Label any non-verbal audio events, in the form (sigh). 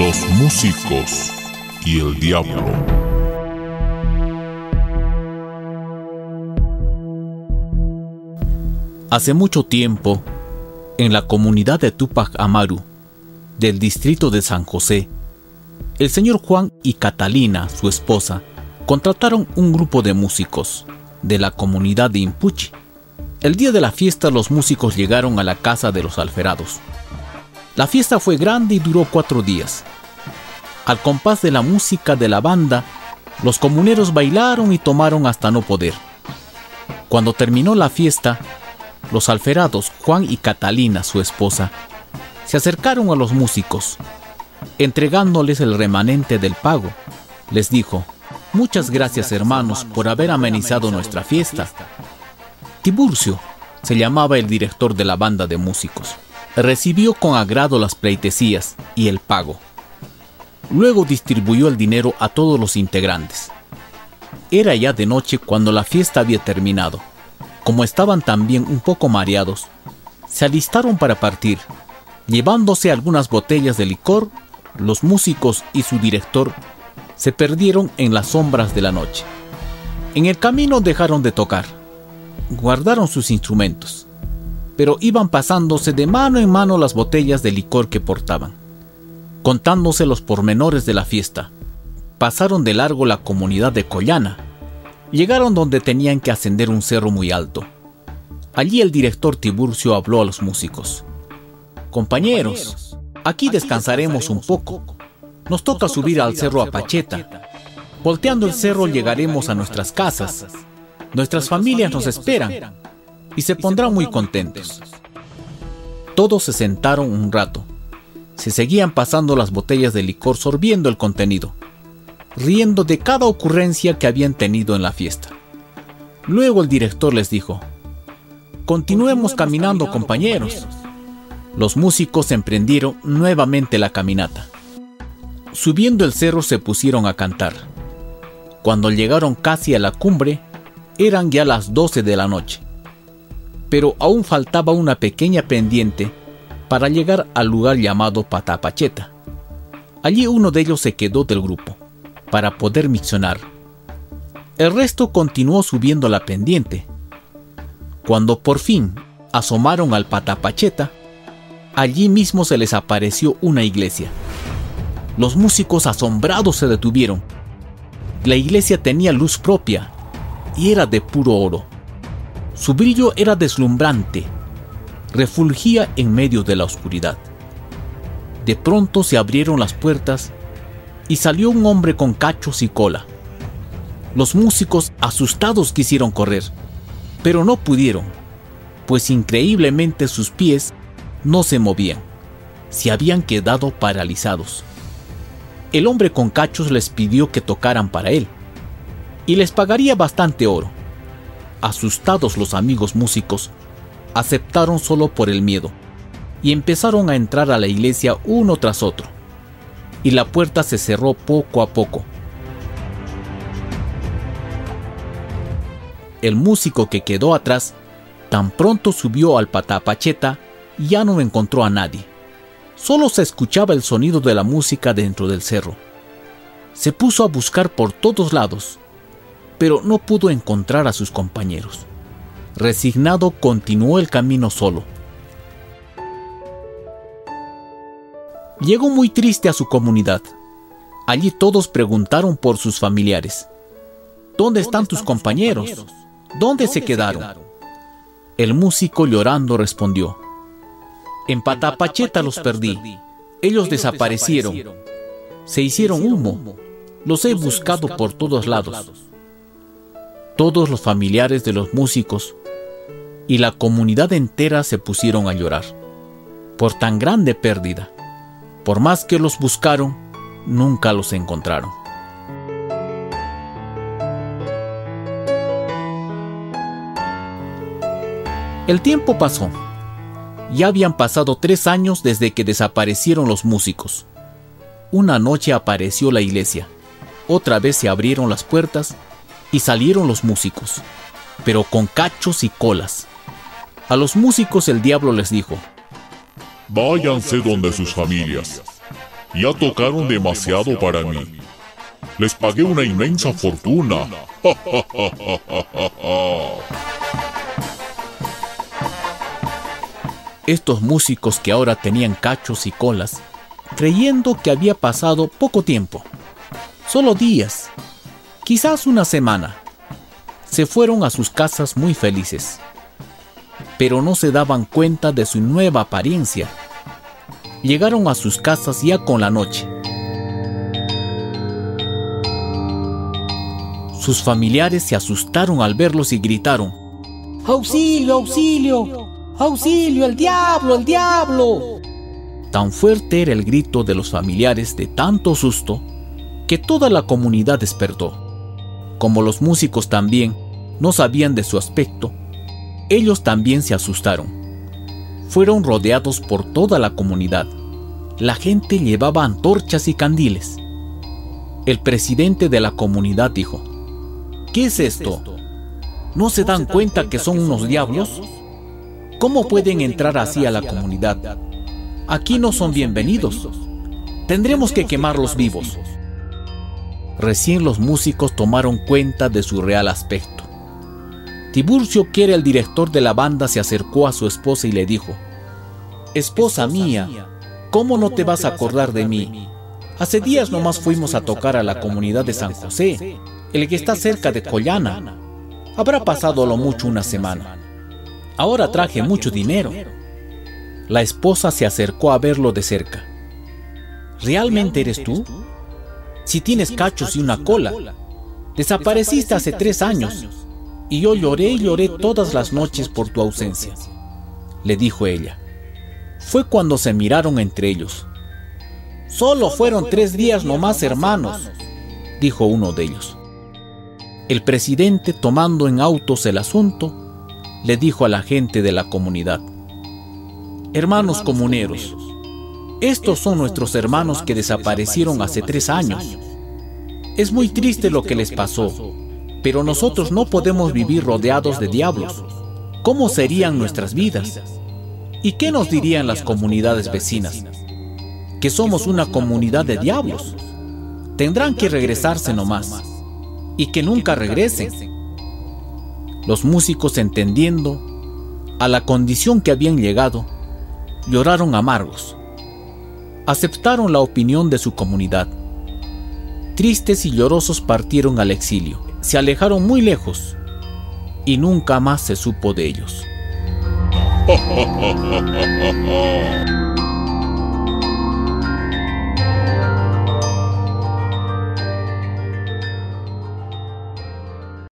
Los músicos y el diablo. Hace mucho tiempo, en la comunidad de Tupac Amaru, del distrito de San José, el señor Juan y Catalina, su esposa, contrataron un grupo de músicos de la comunidad de Impuchi. El día de la fiesta los músicos llegaron a la casa de los alferados. La fiesta fue grande y duró cuatro días. Al compás de la música de la banda, los comuneros bailaron y tomaron hasta no poder. Cuando terminó la fiesta, los alferados Juan y Catalina, su esposa, se acercaron a los músicos, entregándoles el remanente del pago. Les dijo, muchas gracias hermanos por haber amenizado nuestra fiesta. Tiburcio se llamaba el director de la banda de músicos. Recibió con agrado las pleitesías y el pago. Luego distribuyó el dinero a todos los integrantes. Era ya de noche cuando la fiesta había terminado. Como estaban también un poco mareados, se alistaron para partir. Llevándose algunas botellas de licor, los músicos y su director se perdieron en las sombras de la noche. En el camino dejaron de tocar. Guardaron sus instrumentos, pero iban pasándose de mano en mano las botellas de licor que portaban contándose los pormenores de la fiesta. Pasaron de largo la comunidad de Collana. Llegaron donde tenían que ascender un cerro muy alto. Allí el director Tiburcio habló a los músicos. Compañeros, aquí descansaremos un poco. Nos toca subir al cerro Apacheta. Volteando el cerro llegaremos a nuestras casas. Nuestras familias nos esperan y se pondrán muy contentos. Todos se sentaron un rato se seguían pasando las botellas de licor sorbiendo el contenido, riendo de cada ocurrencia que habían tenido en la fiesta. Luego el director les dijo, Continuemos caminando compañeros. Los músicos emprendieron nuevamente la caminata. Subiendo el cerro se pusieron a cantar. Cuando llegaron casi a la cumbre, eran ya las 12 de la noche. Pero aún faltaba una pequeña pendiente para llegar al lugar llamado Patapacheta. Allí uno de ellos se quedó del grupo, para poder miccionar. El resto continuó subiendo la pendiente. Cuando por fin asomaron al Patapacheta, allí mismo se les apareció una iglesia. Los músicos asombrados se detuvieron. La iglesia tenía luz propia y era de puro oro. Su brillo era deslumbrante refulgía en medio de la oscuridad. De pronto se abrieron las puertas y salió un hombre con cachos y cola. Los músicos asustados quisieron correr, pero no pudieron, pues increíblemente sus pies no se movían, se habían quedado paralizados. El hombre con cachos les pidió que tocaran para él, y les pagaría bastante oro. Asustados los amigos músicos aceptaron solo por el miedo y empezaron a entrar a la iglesia uno tras otro, y la puerta se cerró poco a poco. El músico que quedó atrás tan pronto subió al patapacheta y ya no encontró a nadie. Solo se escuchaba el sonido de la música dentro del cerro. Se puso a buscar por todos lados, pero no pudo encontrar a sus compañeros. Resignado continuó el camino solo. Llegó muy triste a su comunidad. Allí todos preguntaron por sus familiares. ¿Dónde están tus compañeros? ¿Dónde se quedaron? El músico llorando respondió. En Patapacheta los perdí. Ellos desaparecieron. Se hicieron humo. Los he buscado por todos lados. Todos los familiares de los músicos y la comunidad entera se pusieron a llorar por tan grande pérdida. Por más que los buscaron, nunca los encontraron. El tiempo pasó. Ya habían pasado tres años desde que desaparecieron los músicos. Una noche apareció la iglesia. Otra vez se abrieron las puertas y salieron los músicos, pero con cachos y colas. A los músicos el diablo les dijo, Váyanse donde sus familias. Ya tocaron demasiado para mí. Les pagué una inmensa fortuna. (laughs) Estos músicos que ahora tenían cachos y colas, creyendo que había pasado poco tiempo, solo días, quizás una semana, se fueron a sus casas muy felices, pero no se daban cuenta de su nueva apariencia. Llegaron a sus casas ya con la noche. Sus familiares se asustaron al verlos y gritaron, ¡Auxilio, auxilio! ¡Auxilio, el diablo, el diablo! Tan fuerte era el grito de los familiares de tanto susto que toda la comunidad despertó. Como los músicos también no sabían de su aspecto, ellos también se asustaron. Fueron rodeados por toda la comunidad. La gente llevaba antorchas y candiles. El presidente de la comunidad dijo, ¿qué es esto? ¿No se dan cuenta que son unos diablos? ¿Cómo pueden entrar así a la comunidad? Aquí no son bienvenidos. Tendremos que quemarlos vivos. Recién los músicos tomaron cuenta de su real aspecto. Tiburcio, que era el director de la banda, se acercó a su esposa y le dijo, Esposa mía, ¿cómo no te vas a acordar de mí? Hace días nomás fuimos a tocar a la comunidad de San José, el que está cerca de Collana. Habrá pasado lo mucho una semana. Ahora traje mucho dinero. La esposa se acercó a verlo de cerca. ¿Realmente eres tú? Si tienes cachos y una cola. Desapareciste hace tres años y yo lloré y lloré todas las noches por tu ausencia, le dijo ella. Fue cuando se miraron entre ellos. Solo fueron tres días nomás, hermanos, dijo uno de ellos. El presidente, tomando en autos el asunto, le dijo a la gente de la comunidad, Hermanos comuneros, estos son nuestros hermanos que desaparecieron hace tres años. Es muy triste lo que les pasó, pero nosotros no podemos vivir rodeados de diablos. ¿Cómo serían nuestras vidas? ¿Y qué nos dirían las comunidades vecinas? Que somos una comunidad de diablos. Tendrán que regresarse nomás. Y que nunca regresen. Los músicos entendiendo a la condición que habían llegado, lloraron amargos. Aceptaron la opinión de su comunidad. Tristes y llorosos partieron al exilio. Se alejaron muy lejos y nunca más se supo de ellos. (laughs)